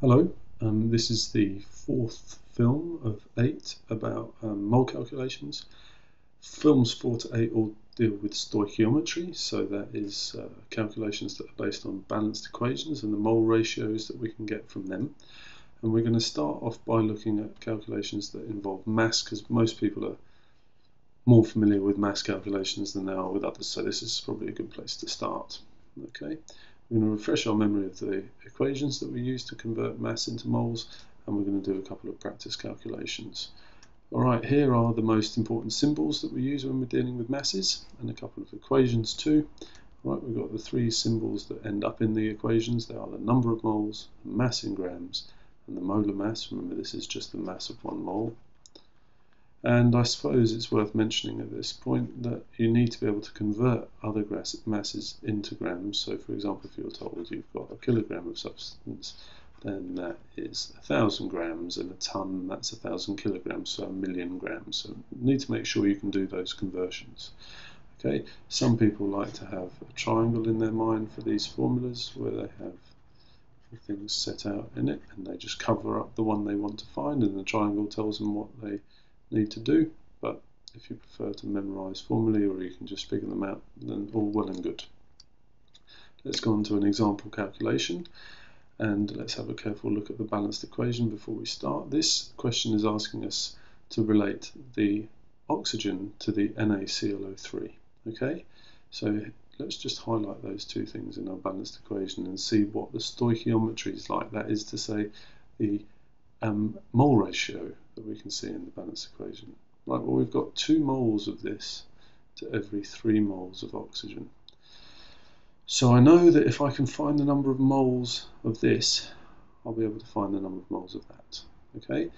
Hello, um, this is the fourth film of eight about um, mole calculations. Films four to eight all deal with stoichiometry, so that is uh, calculations that are based on balanced equations and the mole ratios that we can get from them. And we're going to start off by looking at calculations that involve mass, because most people are more familiar with mass calculations than they are with others, so this is probably a good place to start. Okay. We're going to refresh our memory of the equations that we use to convert mass into moles and we're going to do a couple of practice calculations. Alright, here are the most important symbols that we use when we're dealing with masses and a couple of equations too. Right, we've got the three symbols that end up in the equations. They are the number of moles, mass in grams, and the molar mass. Remember, this is just the mass of one mole. And I suppose it's worth mentioning at this point that you need to be able to convert other masses into grams. So, for example, if you're told you've got a kilogram of substance, then that is a thousand grams, and a ton that's a thousand kilograms, so a million grams. So, you need to make sure you can do those conversions. Okay, some people like to have a triangle in their mind for these formulas where they have things set out in it and they just cover up the one they want to find and the triangle tells them what they need to do, but if you prefer to memorize formulae or you can just figure them out, then all well and good. Let's go on to an example calculation and let's have a careful look at the balanced equation before we start. This question is asking us to relate the oxygen to the NaClO3. Okay, so let's just highlight those two things in our balanced equation and see what the stoichiometry is like. That is to say, the um, mole ratio that we can see in the balanced equation. Right, well we've got two moles of this to every three moles of oxygen. So I know that if I can find the number of moles of this, I'll be able to find the number of moles of that. Okay.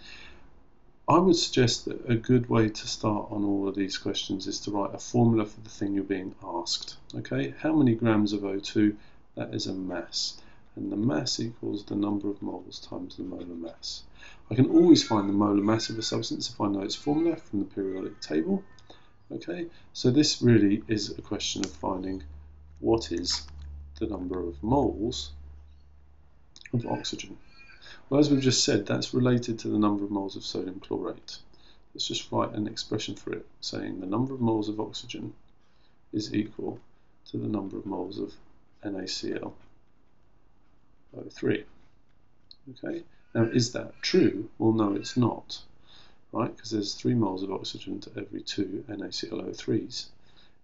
I would suggest that a good way to start on all of these questions is to write a formula for the thing you're being asked. Okay, how many grams of O2? That is a mass and the mass equals the number of moles times the molar mass. I can always find the molar mass of a substance if I know its formula from the periodic table. Okay, so this really is a question of finding what is the number of moles of oxygen. Well, as we've just said, that's related to the number of moles of sodium chlorate. Let's just write an expression for it, saying the number of moles of oxygen is equal to the number of moles of NaCl O3. Okay, now is that true? Well, no, it's not, right? Because there's 3 moles of oxygen to every 2 NaClO3s.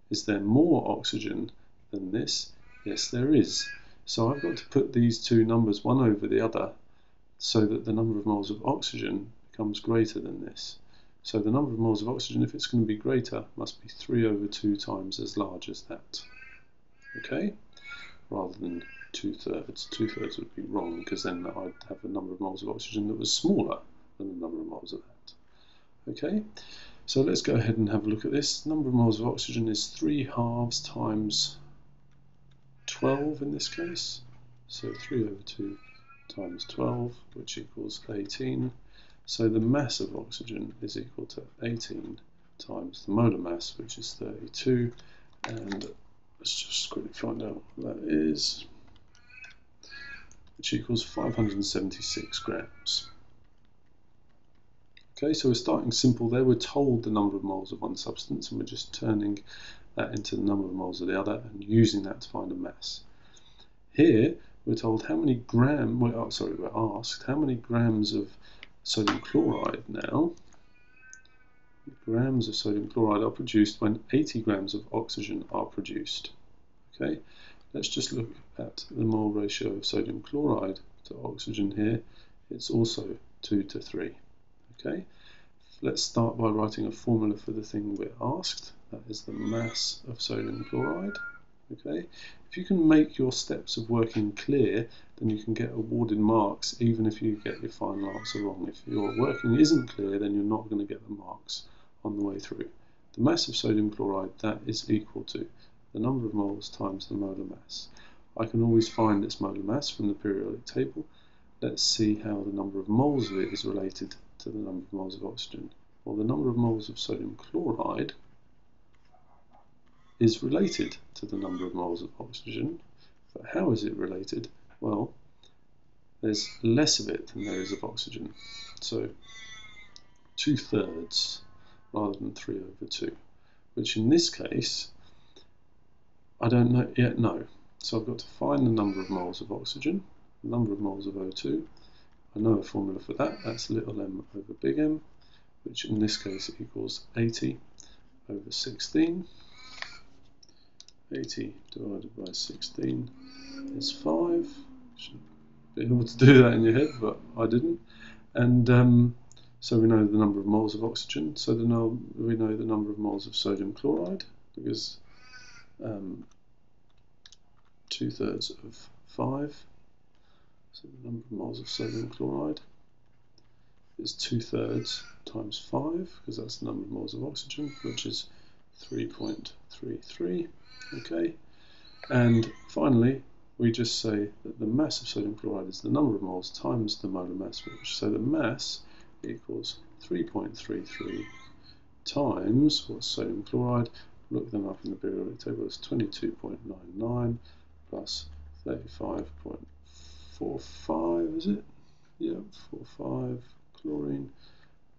Is there more oxygen than this? Yes, there is. So I've got to put these two numbers one over the other so that the number of moles of oxygen becomes greater than this. So the number of moles of oxygen, if it's going to be greater, must be 3 over 2 times as large as that. Okay? Rather than two thirds. Two thirds would be wrong because then I'd have a number of moles of oxygen that was smaller than the number of moles of that. Okay, so let's go ahead and have a look at this. Number of moles of oxygen is 3 halves times 12 in this case. So 3 over 2 times 12, which equals 18. So the mass of oxygen is equal to 18 times the molar mass, which is 32. And let's just quickly find out what that is which equals 576 grams. Okay, so we're starting simple there. We're told the number of moles of one substance and we're just turning that into the number of moles of the other and using that to find a mass. Here, we're told how many gram, well, oh, sorry, we're asked how many grams of sodium chloride now, grams of sodium chloride are produced when 80 grams of oxygen are produced. Okay, Let's just look at the mole ratio of sodium chloride to oxygen here. It's also 2 to 3. Okay, let's start by writing a formula for the thing we're asked. That is the mass of sodium chloride. Okay, if you can make your steps of working clear, then you can get awarded marks even if you get your final answer wrong. If your working isn't clear, then you're not going to get the marks on the way through. The mass of sodium chloride, that is equal to the number of moles times the molar mass. I can always find its molar mass from the periodic table. Let's see how the number of moles of it is related to the number of moles of oxygen. Well, the number of moles of sodium chloride is related to the number of moles of oxygen. But how is it related? Well, there's less of it than there is of oxygen. So two thirds rather than 3 over 2, which in this case, I don't know yet know. So I've got to find the number of moles of oxygen, the number of moles of O2. I know a formula for that, that's little m over big M, which in this case equals 80 over 16. 80 divided by 16 is 5. Should be able to do that in your head, but I didn't. And um, so we know the number of moles of oxygen. So the we know the number of moles of sodium chloride because um, two thirds of five. So the number of moles of sodium chloride is two thirds times five because that's the number of moles of oxygen, which is 3.33. Okay, and finally we just say that the mass of sodium chloride is the number of moles times the molar mass, which so the mass equals 3.33 times what's sodium chloride. Look them up in the periodic table. It's 22.99 plus 35.45, is it? Yeah, 45 chlorine,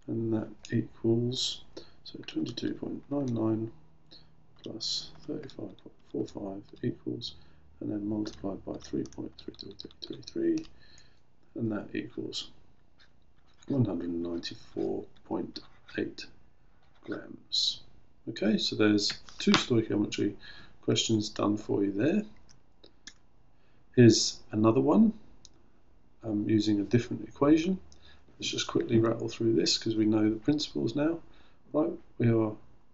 and that equals so 22.99 plus 35.45 equals, and then multiplied by 3.3333, and that equals 194.8 grams. Okay, so there's two stoichiometry questions done for you there. Here's another one um, using a different equation. Let's just quickly rattle through this because we know the principles now. Right, we are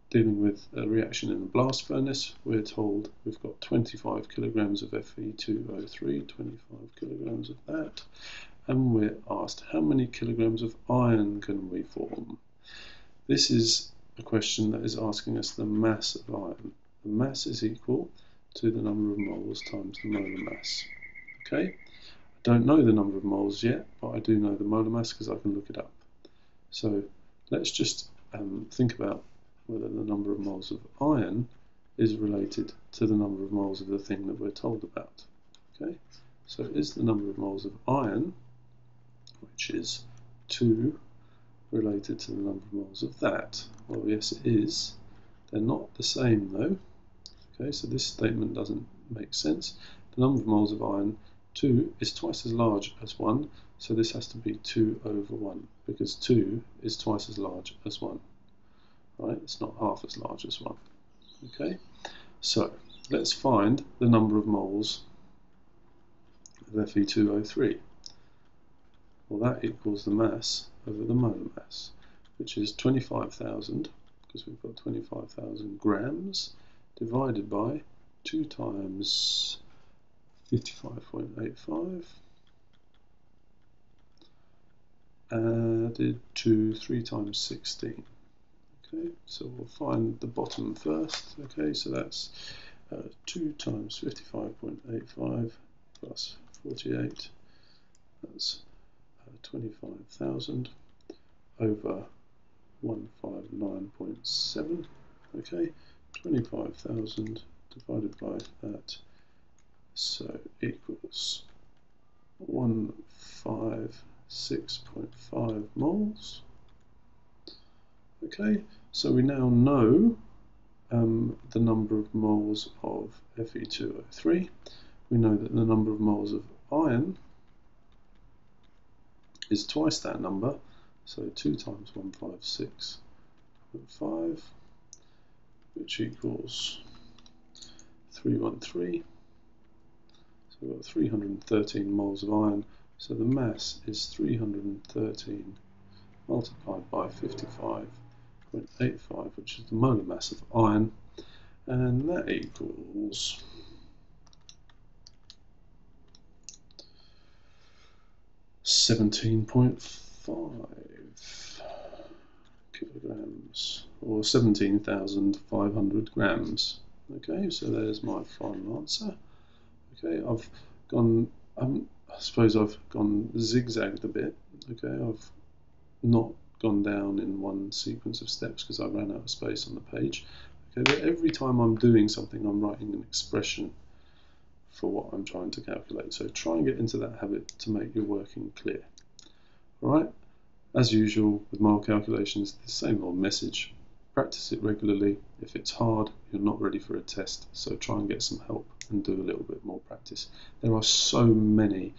dealing with a reaction in the blast furnace. We're told we've got 25 kilograms of Fe2O3, 25 kilograms of that, and we're asked how many kilograms of iron can we form? This is a question that is asking us the mass of iron. The mass is equal to the number of moles times the molar mass. Okay, I don't know the number of moles yet, but I do know the molar mass because I can look it up. So let's just um, think about whether the number of moles of iron is related to the number of moles of the thing that we're told about. Okay, so is the number of moles of iron which is 2 related to the number of moles of that? Well, yes, it is. They're not the same, though. Okay, so this statement doesn't make sense. The number of moles of iron, 2, is twice as large as 1, so this has to be 2 over 1, because 2 is twice as large as 1. Right, it's not half as large as 1. Okay, so let's find the number of moles of Fe2O3. Well, that equals the mass over the molar mass, which is 25,000, because we've got 25,000 grams, divided by 2 times 55.85, added to 3 times 16. Okay, so we'll find the bottom first. Okay, so that's uh, 2 times 55.85 plus 48. That's 25,000 over 159.7 okay 25,000 divided by that so equals 156.5 moles. Okay so we now know um, the number of moles of Fe2O3 we know that the number of moles of iron is twice that number, so 2 times 156.5, which equals 313. So we've got 313 moles of iron, so the mass is 313 multiplied by 55.85, which is the molar mass of iron, and that equals 17.5 kilograms or 17,500 grams. Okay, so there's my final answer. Okay, I've gone, um, I suppose I've gone zigzagged a bit. Okay, I've not gone down in one sequence of steps because I ran out of space on the page. Okay, but every time I'm doing something, I'm writing an expression for what I'm trying to calculate. So try and get into that habit to make your working clear. All right, as usual with mole calculations, the same old message. Practice it regularly. If it's hard, you're not ready for a test, so try and get some help and do a little bit more practice. There are so many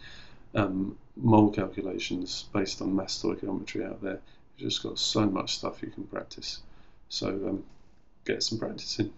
um, mole calculations based on mass stoichiometry out there. You've just got so much stuff you can practice. So um, get some practice in.